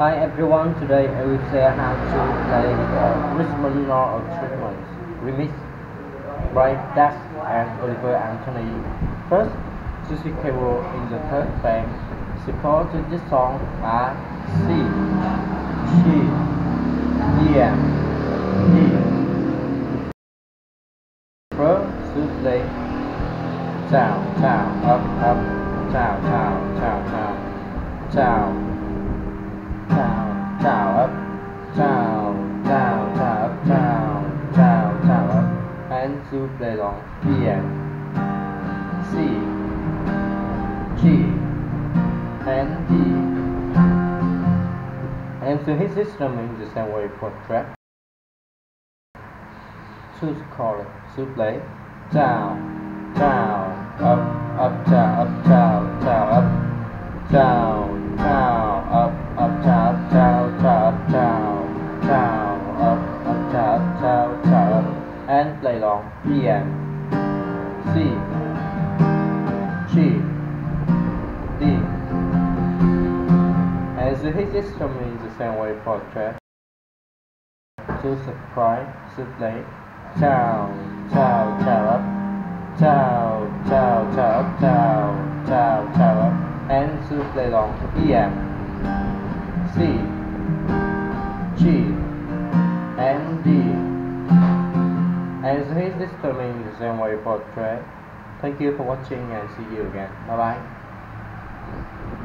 Hi everyone, today I will share how to play uh, Richmond Law of Treatment remix by Dax and Oliver Anthony. First, Susie cable in the third band. Support this song are C, G, D. First, to play down, down, up, up, down, down, down, down, down down, up, down, down, down, up, down, down, down, up, and to play along. B and C, G, and D. And hit this drum in the same way for track. To chord, to play. Down, down, up, up, down, up, down, down, up, down, down, down, down, and play B and C, G, D. And so hit drum in the same way for track. To subscribe, to play. Up, down, down, down, up, down, down, down, up, and to play along E M. C And finish this domain the same way portrait. Thank you for watching and see you again. Bye bye.